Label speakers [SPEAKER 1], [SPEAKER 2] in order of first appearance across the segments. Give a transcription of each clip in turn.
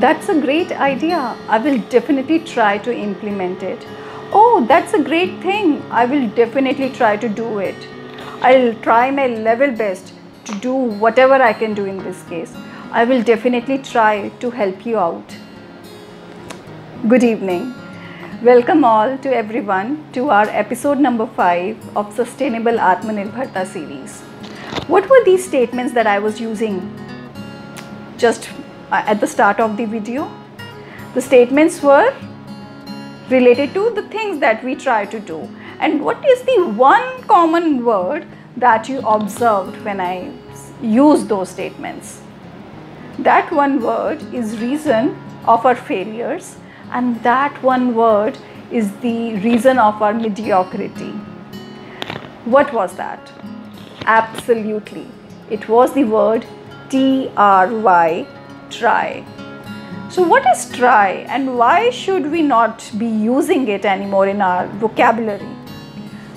[SPEAKER 1] That's a great idea. I will definitely try to implement it. Oh, that's a great thing. I will definitely try to do it. I'll try my level best to do whatever I can do in this case. I will definitely try to help you out. Good evening. Welcome all to everyone to our episode number 5 of Sustainable Atmanirbharta series. What were these statements that I was using just Uh, at the start of the video? The statements were related to the things that we try to do. And what is the one common word that you observed when I use those statements? That one word is reason of our failures and that one word is the reason of our mediocrity. What was that? Absolutely. It was the word T R Y, try. So, what is try and why should we not be using it anymore in our vocabulary?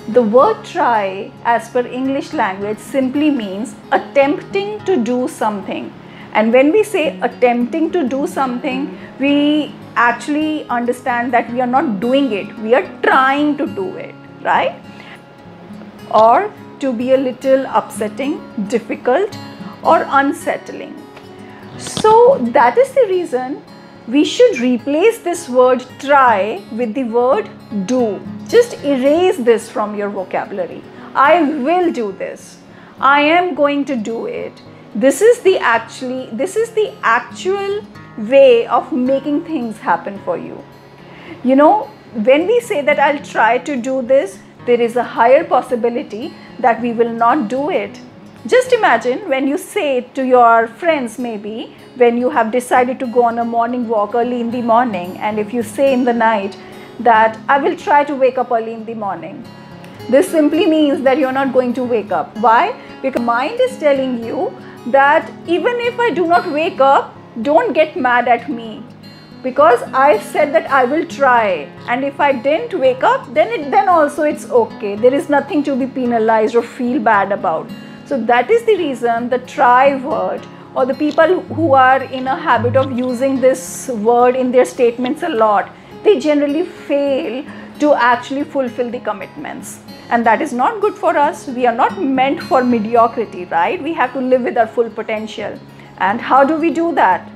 [SPEAKER 1] The word try, as per English language, simply means attempting to do something. And when we say attempting to do something, we actually understand that we are not doing it, we are trying to do it, right? Or to be a little upsetting, difficult, or unsettling. So, that is the reason we should replace this word try with the word do. Just erase this from your vocabulary. I will do this. I am going to do it. This is the actually this is the actual way of making things happen for you. You know, when we say that I'll try to do this, there is a higher possibility that we will not do it just imagine when you say to your friends, maybe when you have decided to go on a morning walk early in the morning, and if you say in the night that I will try to wake up early in the morning, this simply means that you're not going to wake up. Why? Because mind is telling you that even if I do not wake up, don't get mad at me because I said that I will try and if I didn't wake up then it then also it's okay there is nothing to be penalized or feel bad about so that is the reason the try word or the people who are in a habit of using this word in their statements a lot, they generally fail to actually fulfill the commitments. And that is not good for us. We are not meant for mediocrity, right? We have to live with our full potential. And how do we do that?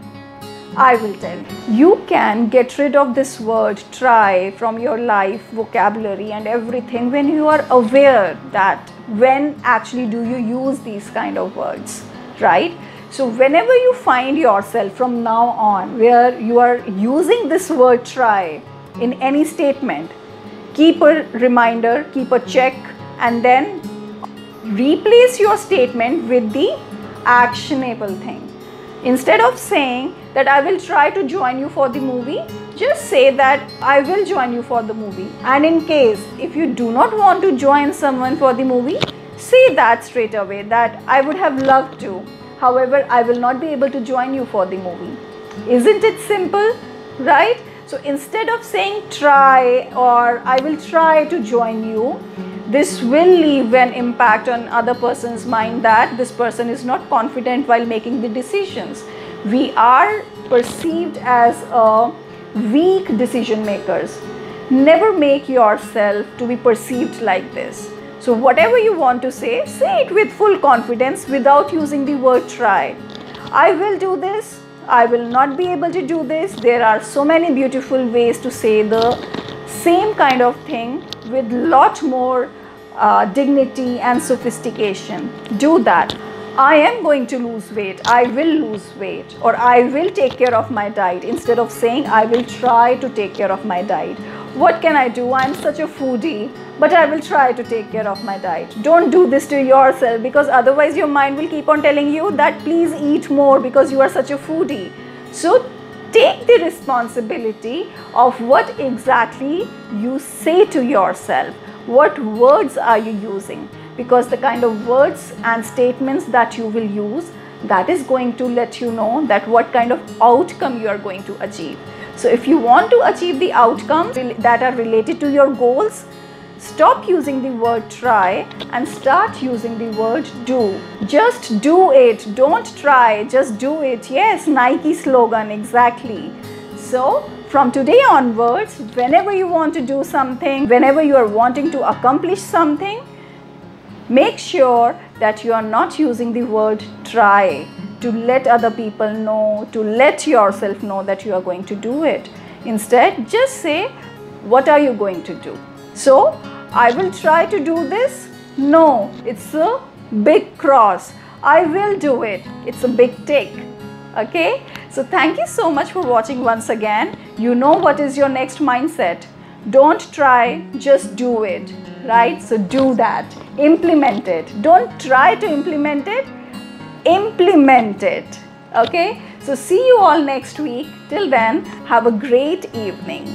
[SPEAKER 1] I will tell you. You can get rid of this word try from your life, vocabulary, and everything when you are aware that when actually do you use these kind of words, right? So, whenever you find yourself from now on where you are using this word try in any statement, keep a reminder, keep a check, and then replace your statement with the actionable thing. Instead of saying that I will try to join you for the movie, just say that I will join you for the movie. And in case if you do not want to join someone for the movie, say that straight away that I would have loved to. However, I will not be able to join you for the movie. Isn't it simple? Right? So instead of saying try or I will try to join you, this will leave an impact on other person's mind that this person is not confident while making the decisions. We are perceived as a weak decision makers. Never make yourself to be perceived like this. So whatever you want to say, say it with full confidence without using the word try. I will do this. I will not be able to do this. There are so many beautiful ways to say the same kind of thing with lot more uh, dignity and sophistication. Do that. I am going to lose weight, I will lose weight, or I will take care of my diet instead of saying I will try to take care of my diet. What can I do? I'm such a foodie, but I will try to take care of my diet. Don't do this to yourself because otherwise your mind will keep on telling you that please eat more because you are such a foodie. So take the responsibility of what exactly you say to yourself what words are you using because the kind of words and statements that you will use that is going to let you know that what kind of outcome you are going to achieve so if you want to achieve the outcomes that are related to your goals Stop using the word try and start using the word do. Just do it. Don't try. Just do it. Yes, Nike slogan, exactly. So, from today onwards, whenever you want to do something, whenever you are wanting to accomplish something, make sure that you are not using the word try to let other people know, to let yourself know that you are going to do it. Instead, just say, what are you going to do? So, I will try to do this. No, it's a big cross. I will do it. It's a big take. Okay. So thank you so much for watching once again. You know what is your next mindset. Don't try, just do it. Right. So do that. Implement it. Don't try to implement it. Implement it. Okay. So see you all next week. Till then, have a great evening.